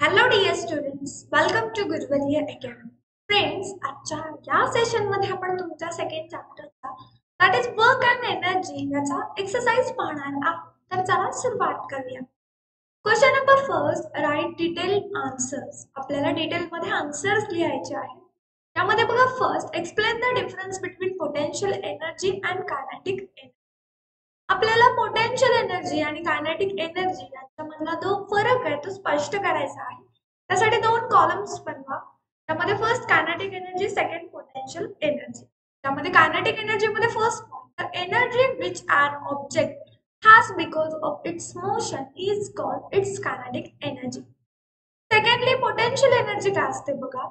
Hello dear students welcome to Guruvali academy friends आजच्या या सेशनमध्ये आपण तुमच्या second चॅप्टरचा that is work and energy याचा एक्सरसाइज पाहणार आहोत. तर चला सुरुवात करूया. Question number first write detail answers आपल्याला डिटेलमध्ये आन्सर्स लिहायचे आहेत. त्यामध्ये बघा first explain the difference between potential energy and kinetic energy आपल्याला पोटेन्शियल एनर्जी आणि कायनेटिक एनर्जी यांच्यामधला जो फरक आहे तो स्पष्ट करायचा आहे. त्यासाठी दोन कॉलम्स बनवा. त्यामध्ये first kinetic energy second potential energy त्यामध्ये कायनेटिक एनर्जी मध्ये first point the energy which are object has because of its motion is called its kinetic energy secondly potential energy काय असते बघा?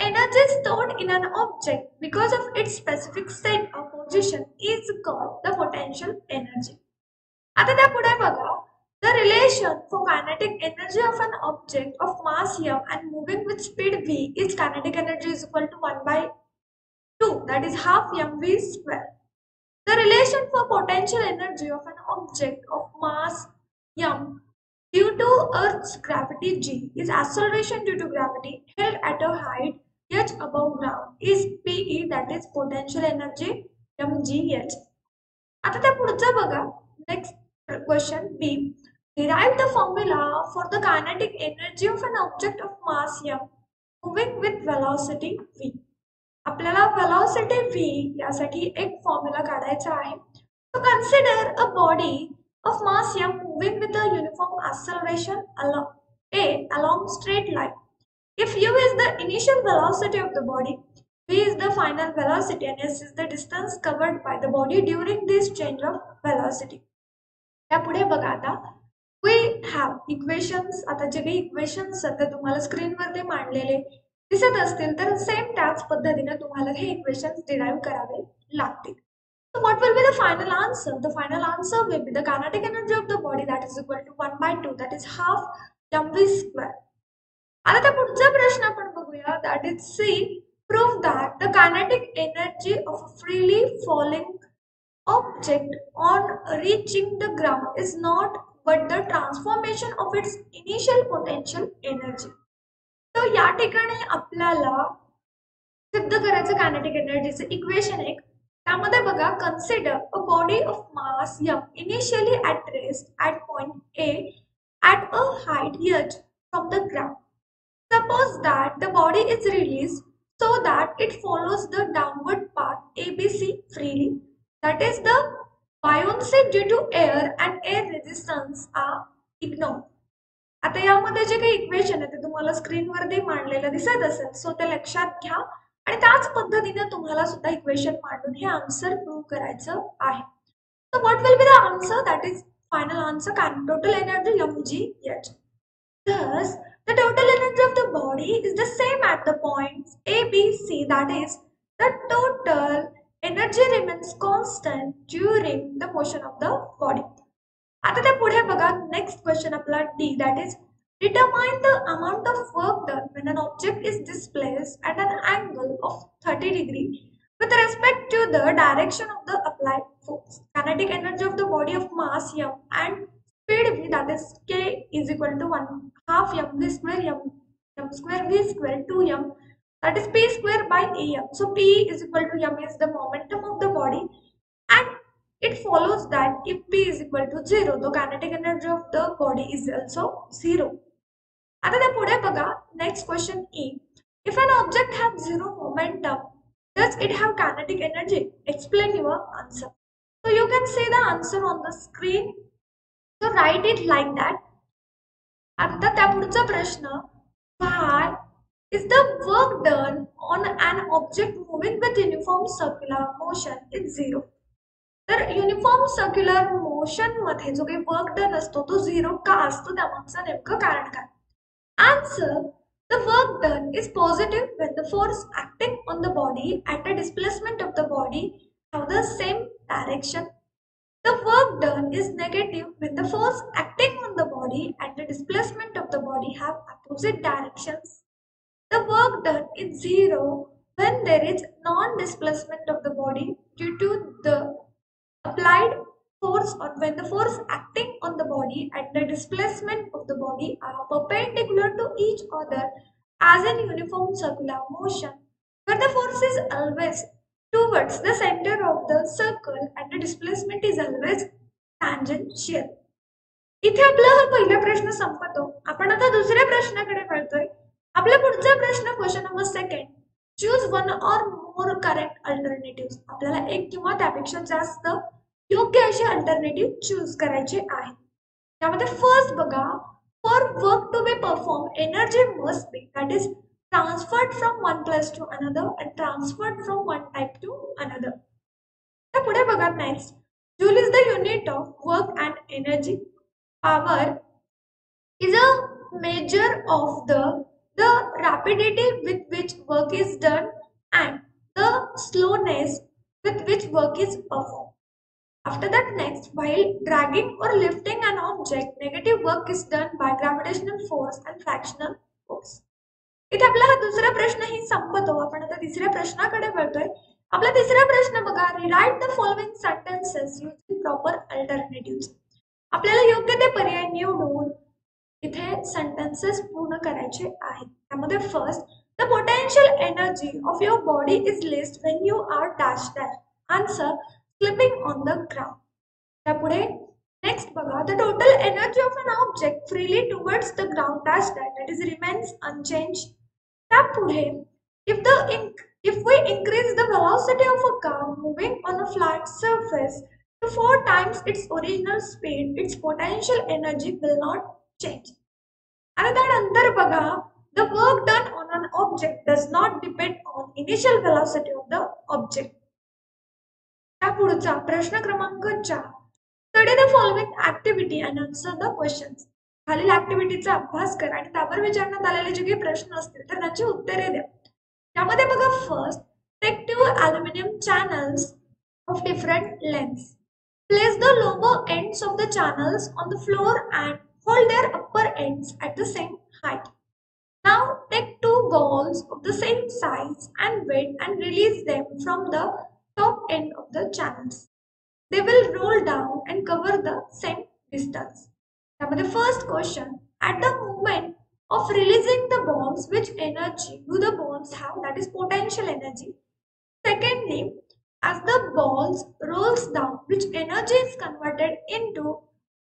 energy stored in an object because of its specific state or position is called the potential energy. आता त्या पुढे बघा The relation for kinetic energy of an object of mass m and moving with speed v is kinetic energy is equal to 1 by 2 that is half mv square. The relation for potential energy of an object of mass m Due to Earth's gravity g is acceleration due to gravity held at a height H above ground is PE that is potential energy M G आता त्या पुढचं बघा. Next question B derive the formula for the kinetic energy of an object of mass M moving with velocity V आपल्याला velocity V यासाठी एक formula काढायचा आहे. तो consider a body of mass M moving with a uniform acceleration along a along straight line If u is the initial velocity of the body, v is the final velocity and s is the distance covered by the body during this change of velocity. त्यापुढे बघा आता we have equations आता जे काही equations सध्या तुम्हाला स्क्रीनवरती मांडलेले दिसत असतील तर सेम त्याच पद्धतीने तुम्हाला हे इक्वेशन्स डिराईव्ह करावे लागतील So what will be the final answer? The final answer will be the kinetic energy of the body that is equal to 1 by 2 that is half mv square. आता पुढचा प्रश्न आपण बघूया. That is C prove that the kinetic energy of freely falling object on reaching the ground is not but the transformation of its initial potential energy तर या ठिकाणी आपल्याला सिद्ध करायचं कायनेटिक एनर्जीचं इक्वेशन एक. त्यामध्ये बघा consider a body of mass M initially at rest at point A at a height H from the ground body is released is release so that it follows the downward path ABC freely. That is the buoyancy due to air and air resistance are ignored. आता यामध्ये जे काही equation आहे ते तुम्हाला स्क्रीनवरती मांडलेलं दिसत असेल. सो ते लक्षात घ्या. आणि त्याच पद्धतीने तुम्हाला सुद्धा इक्वेशन मांडून हे आन्सर प्रूव्ह करायचं आहे. So what will be the answer that is final answer can total energy M G H the total energy of the body is the same at the points A, B, C. That is, the total energy remains constant during the motion of the body. आता त्या पुढे बघा next question आपला D that is determine the amount of work done when an object is displaced at an angle of 30 degree with respect to the direction of the applied force. Kinetic energy of the body of mass m and speed v that is k is equal to 1 half mv square m m square v square 2m that is p square by am. So p is equal to m is the momentum of the body and it follows that if p is equal to 0 the kinetic energy of the body is also 0. आता त्या पुढे बघा next question E if an object have zero momentum does it have kinetic energy explain your answer so you can see the answer on the screen so write it like that आता त्या पुढचा प्रश्न why is the work done on an object moving with uniform circular motion is zero तर uniform circular मोशनमध्ये जो काही work done असतो तो झिरो का असतो? त्यामागचं नेमकं कारण काय? Answer the work done is positive when the force acting on the body at a displacement of the body have the same direction the work done is negative when the force acting the body and the displacement of the body have opposite directions. The work done is zero when there is non-displacement of the body due to the applied force or when the force acting on the body and the displacement of the body are perpendicular to each other as in uniform circular motion where the force is always towards the center of the circle and the displacement is always tangential. इथे आपला हा पहिला प्रश्न संपतो. आपण आता दुसऱ्या प्रश्नाकडे वळतोय. आपला पुढचा प्रश्न question number second choose one or more correct alternative आपल्याला एक किंवा त्यापेक्षा जास्त योग्य असे अल्टरनेटिव्ह चूज करायचे आहे. त्यामध्ये फर्स्ट बघा. For work to be perform energy must be that is transferred from one plus to another and transferred from one type to another पुढे बघा next joule is the unit of work and energy power is a measure of the, the rapidity with which work is done and the slowness with which work is performed. After that next, while dragging or lifting an object, negative work is done by gravitational force and fractional force. इथे आपला हा दुसरा प्रश्नही संपतो आपण आता तिसऱ्या प्रश्नाकडे वळतोय आपला तिसरा प्रश्न बघा rewrite the following sentences use proper alternative आपल्याला योग्य ते पर्याय निवडून इथे सेंटेन्सेस पूर्ण करायचे आहेत. त्यामध्ये first the potential energy of your body is least when you are dash dash answer slipping on the ground त्यापुढे नेक्स्ट बघा the total energy of an object freely towards the ground dash dash that is remains unchanged त्यापुढे if the if we increase the velocity of a car moving on a flat surface to four times its original speed, its potential energy will not change. And त्यानंतर बघा the work done on an object does not depend on initial velocity of the object त्या पुढचा प्रश्न क्रमांक चार. Study the following activity and answer the questions खालील ऍक्टिव्हिटीचा अभ्यास करा आणि त्यावर विचारण्यात आलेले जे काही प्रश्न असतील तर त्यांची उत्तरे द्या. त्यामध्ये बघा first take two aluminium channels of different lengths Place the lower ends of the channels on the floor and hold their upper ends at the same height. Now take two balls of the same size and weight and release them from the top end of the channels. They will roll down and cover the same distance. Now the first question, at the moment of releasing the balls, which energy do the balls have? That is potential energy. Secondly, as the balls rolls down, which energy is converted into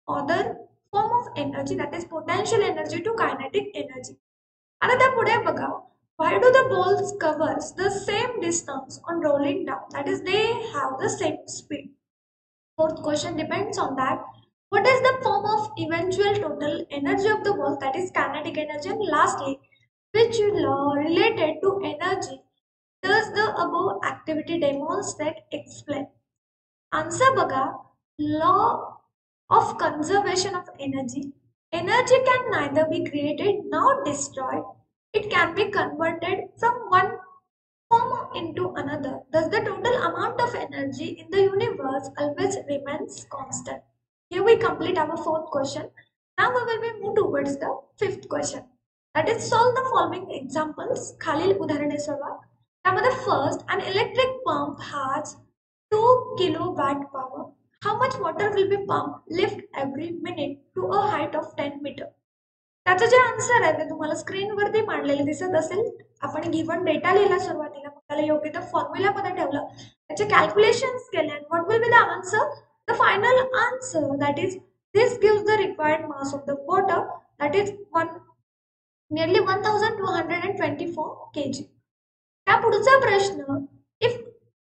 other form of energy that is potential energy to kinetic energy. And आता पुढे बघा why do the balls covers the same distance on rolling down that is they have the same speed fourth question depends on that what is the form of eventual total energy of the ball that is kinetic energy and lastly which law related to energy the above activity demonstrates explain. Answer Baga, law of conservation of energy. Energy can neither be created nor destroyed. It can be converted from one form into another. Thus, the total amount of energy in the universe always remains constant. Here we complete our fourth question. Now we will move towards the fifth question. That is solve the following examples. Khalil Udharane Sarva. त्यामध्ये first and electric pump हाच two kilo watt power how much water will be pump lift every minute to a height of ten metre त्याचं जे answer आहे ते तुम्हाला स्क्रीनवरती मांडलेले दिसत असेल. आपण गिव्हन डेटा लिहिला सुरुवातीला मग त्याला योग्य तर फॉर्म्युला पण ठेवलं. त्याचे कॅल्क्युलेशन्स केले and what will be the answer the final answer that is this give the required mass of the water that is one nearly one thousand two hundred and twenty four K G या पुढचा प्रश्न if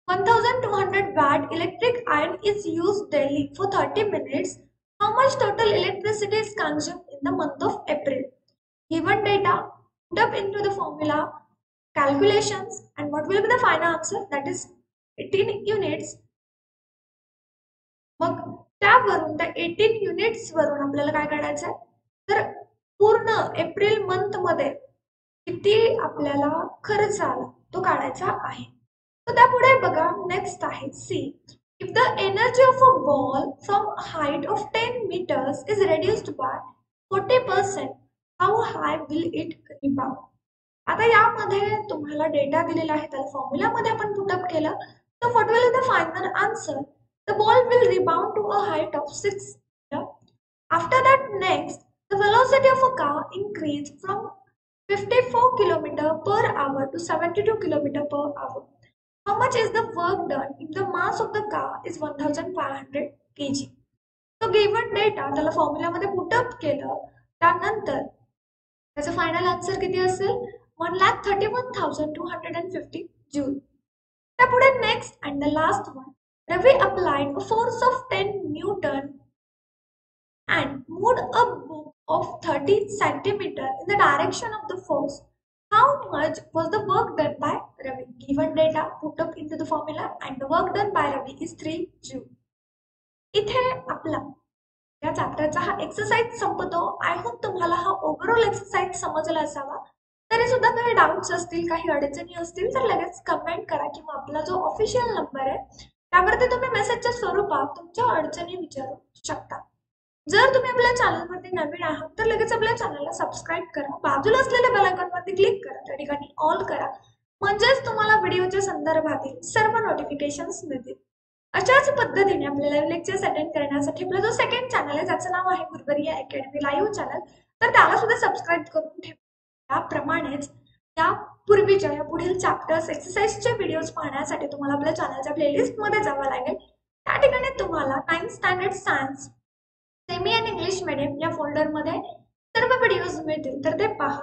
one thousand two hundred watt electric iron is use daily for thirty minutes how much total electricity is consume in the month of April given data put up in to the formula calculations and what will be the final answer that is eighteen units मग त्यावरून त्या eighteen युनिट्सवरून आपल्याला काय करायचंय तर पूर्ण April मंथमध्ये किती आपल्याला खर्च आला? तो काढायचा आहे. तर त्यापुढे बघा नेक्स्ट आहे. C if the energy of a ball from height of ten metres is reduced by forty percent how high will it rebound आता यामध्ये तुम्हाला डेटा दिलेला आहे त्याला फॉर्म्युलामध्ये आपण पुटअप केलं. तर what will the final answer the ball will rebound to a height of 6 meter. After that, next, the velocity of a car increase from 54 km per hour to 72 km per hour. How much is the work done if the mass of the car is 1500 kg? So given data त्याला फॉर्म्युलामध्ये put up केलं त्यानंतर त्याचा final answer किती असेल one lakh thirty one thousand two hundred and fifty joule त्यापुढे next and the last one Ravi applied a force of ten newton and moved a book of 30 centimeter in the direction of the force. How much was the work done by Ravi? Given data put up into the formula and the work done by Ravi is 3 joule. इथे आपला या चॅप्टरचा हा exercise संपतो I hope तुम्हाला हा overall exercise समजला असावा तरी सुद्धा काही डाऊट्स असतील काही अडचणी असतील तर लगेच कमेंट करा किंवा आपला जो ऑफिशियल नंबर आहे त्यावरती तुम्ही मेसेजच्या स्वरूपात तुमच्या अडचणी विचारू शकता जर तुम्ही आपल्या चॅनलमध्ये नवीन आहात तर लगेच आपल्या चॅनलला सबस्क्राईब करा. बाजूला असलेल्या बेलायकॉनवरती क्लिक करा. त्या ठिकाणी ऑल करा. म्हणजेच तुम्हाला व्हिडिओच्या संदर्भातील सर्व नोटिफिकेशन्स मिळतील. अशाच पद्धतीने आपल्याला लेक्चर्स अटेंड करण्यासाठी आपला जो सेकंड चॅनल आहे ज्याचं नाव आहे गुरबरिया अकॅडमी लाईव्ह चॅनल तर त्याला सुद्धा सबस्क्राईब करून ठेवा. त्याप्रमाणेच या पूर्वीच्या या पुढील चॅप्टर्स एक्सरसाइजचे व्हिडिओज पाहण्यासाठी तुम्हाला आपल्या चॅनलच्या प्लेलिस्टमध्ये जावं लागेल. त्या ठिकाणी तुम्हाला ninth standard science semi and English medium या फोल्डरमध्ये सर्व व्हिडिओज मिळतील. तर ते पहा.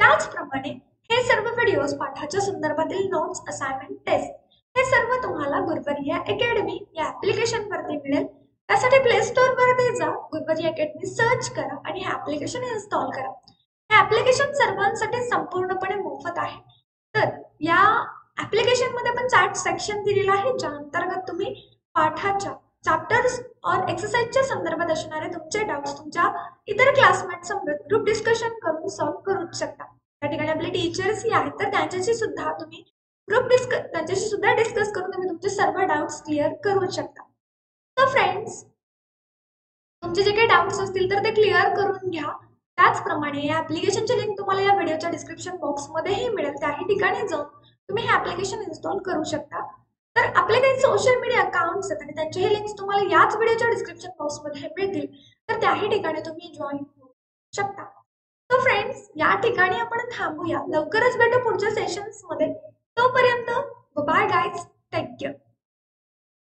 त्याचप्रमाणे हे सर्व व्हिडिओज पाठाच्या संदर्भातील नोट्स असाइनमेंट टेस्ट हे सर्व तुम्हाला गुरुवरिया अकॅडमी या ऍप्लिकेशन वरती मिळेल. त्यासाठी प्ले स्टोर वरती जा गुरुवरी अकॅडमी सर्च करा आणि हे ऍप्लिकेशन इन्स्टॉल करा. हे ऍप्लिकेशन सर्वांसाठी संपूर्णपणे मोफत आहे. तर या ऍप्लिकेशनमध्ये पण चॅट सेक्शन दिलेलं आहे ज्या अंतर्गत तुम्ही पाठाच्या चॅप्टर्स और एक्सरसाइजच्या संदर्भात असणारे तुमचे डाऊट्स तुमच्या इतर क्लासमेट समोर ग्रुप डिस्कशन करून सॉल्व्ह करू शकता. त्या ठिकाणी आपले टीचर्स ही आहेत तर त्यांच्याशी सुद्धा तुम्ही ग्रुप डिस्क त्यांच्याशी सुद्धा डिस्कस करून तुम्ही तुमचे सर्व डाऊट्स क्लिअर करू शकता. तर फ्रेंड्स तुमचे जे काही डाऊट्स असतील तर ते क्लिअर करून घ्या. त्याचप्रमाणे या ॲप्लिकेशनची लिंक तुम्हाला या व्हिडिओच्या डिस्क्रिप्शन बॉक्समध्येही मिळेल. त्याही ठिकाणी जाऊन तुम्ही हे ॲप्लिकेशन इन्स्टॉल करू शकता. तर आपले काही सोशल मीडिया अकाउंट्स आहेत आणि त्यांचेही लिंक्स तुम्हाला याच व्हिडिओच्या डिस्क्रिप्शन बॉक्समध्ये मिळतील. तर त्याही ठिकाणी तुम्ही जॉईन होऊ शकता. तर फ्रेंड्स या ठिकाणी आपण थांबूया. लवकरच भेटू पुढच्या सेशन्समध्ये तोपर्यंत बाय गाईज टेक केअर